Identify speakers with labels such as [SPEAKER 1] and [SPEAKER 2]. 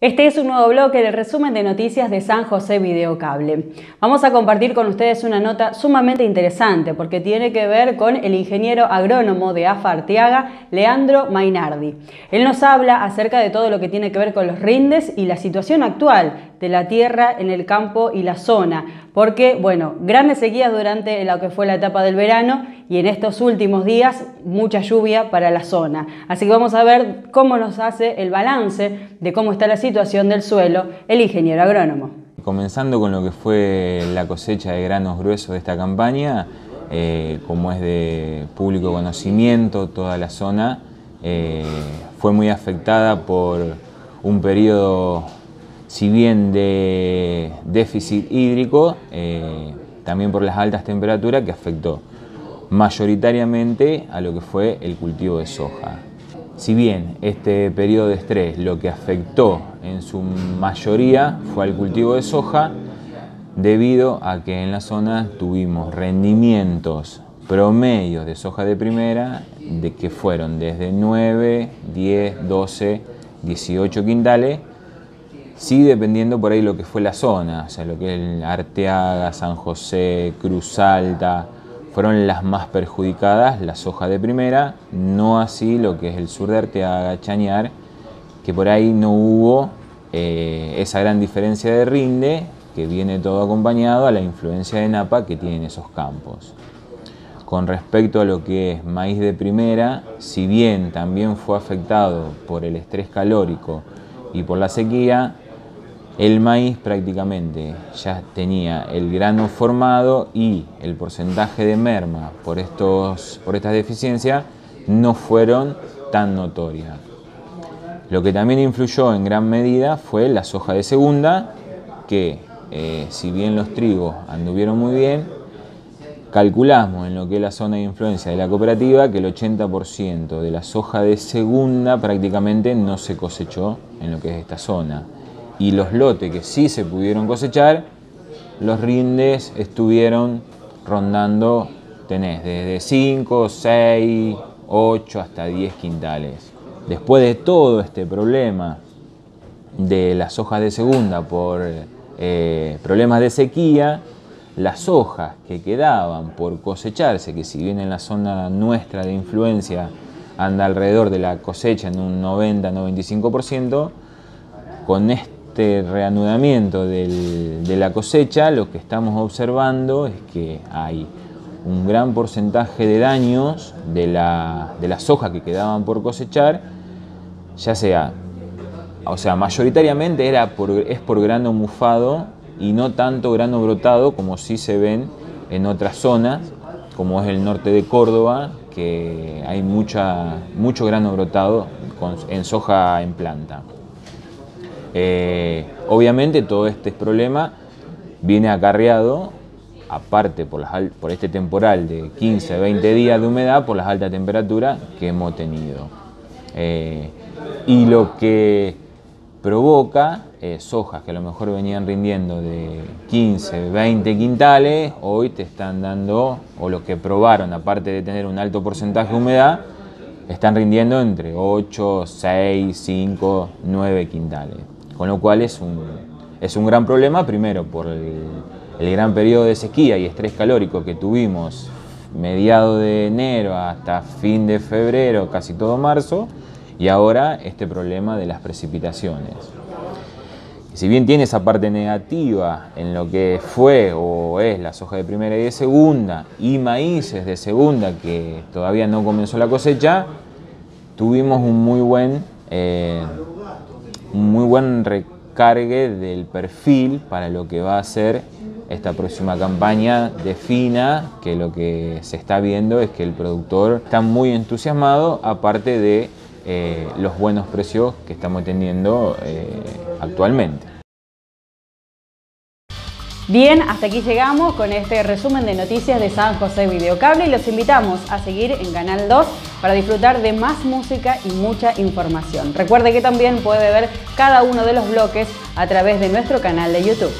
[SPEAKER 1] Este es un nuevo bloque del resumen de noticias de San José Videocable. Vamos a compartir con ustedes una nota sumamente interesante porque tiene que ver con el ingeniero agrónomo de AFA Arteaga, Leandro Mainardi. Él nos habla acerca de todo lo que tiene que ver con los rindes y la situación actual de la tierra en el campo y la zona, porque, bueno, grandes sequías durante lo que fue la etapa del verano y en estos últimos días mucha lluvia para la zona. Así que vamos a ver cómo nos hace el balance de cómo está la situación del suelo el ingeniero agrónomo.
[SPEAKER 2] Comenzando con lo que fue la cosecha de granos gruesos de esta campaña, eh, como es de público conocimiento, toda la zona eh, fue muy afectada por un periodo si bien de déficit hídrico, eh, también por las altas temperaturas que afectó mayoritariamente a lo que fue el cultivo de soja. Si bien este periodo de estrés lo que afectó en su mayoría fue al cultivo de soja, debido a que en la zona tuvimos rendimientos promedios de soja de primera de que fueron desde 9, 10, 12, 18 quintales Sí, dependiendo por ahí lo que fue la zona, o sea, lo que es Arteaga, San José, Cruz Alta, fueron las más perjudicadas, la soja de primera, no así lo que es el sur de Arteaga, Chañar, que por ahí no hubo eh, esa gran diferencia de rinde, que viene todo acompañado a la influencia de Napa que tienen esos campos. Con respecto a lo que es maíz de primera, si bien también fue afectado por el estrés calórico y por la sequía, el maíz prácticamente ya tenía el grano formado y el porcentaje de merma por, estos, por estas deficiencias no fueron tan notorias. Lo que también influyó en gran medida fue la soja de segunda, que eh, si bien los trigos anduvieron muy bien, calculamos en lo que es la zona de influencia de la cooperativa que el 80% de la soja de segunda prácticamente no se cosechó en lo que es esta zona y los lotes que sí se pudieron cosechar, los rindes estuvieron rondando, tenés desde 5, 6, 8 hasta 10 quintales. Después de todo este problema de las hojas de segunda por eh, problemas de sequía, las hojas que quedaban por cosecharse, que si bien en la zona nuestra de influencia anda alrededor de la cosecha en un 90-95%, con este este reanudamiento de la cosecha, lo que estamos observando es que hay un gran porcentaje de daños de la, de las hojas que quedaban por cosechar, ya sea, o sea, mayoritariamente era es por grano mufado y no tanto grano brotado como sí se ven en otras zonas, como es el norte de Córdoba, que hay mucho grano brotado en soja en planta. Eh, obviamente todo este problema viene acarreado, aparte por, este temporal de 15, 20 días de humedad, por las altas temperaturas que hemos tenido. Eh, y lo que provoca sojas que a lo mejor venían rindiendo de 15, 20 quintales, hoy te están dando, o lo que probaron, aparte de tener un alto porcentaje de humedad, están rindiendo entre 8, 6, 5, 9 quintales con lo cual es un, es un gran problema, primero por el, gran periodo de sequía y estrés calórico que tuvimos mediado de enero hasta fin de febrero, casi todo marzo, y ahora este problema de las precipitaciones. Si bien tiene esa parte negativa en lo que fue o es la soja de primera y de segunda y maíces de segunda que todavía no comenzó la cosecha, tuvimos un muy buen eh, muy buen recargue del perfil para lo que va a ser esta próxima campaña de FINA, que lo que se está viendo es que el productor está muy entusiasmado, aparte de eh, los buenos precios que estamos teniendo eh, actualmente.
[SPEAKER 1] Bien, hasta aquí llegamos con este resumen de noticias de San José Videocable y los invitamos a seguir en Canal 2 para disfrutar de más música y mucha información. Recuerde que también puede ver cada uno de los bloques a través de nuestro canal de YouTube.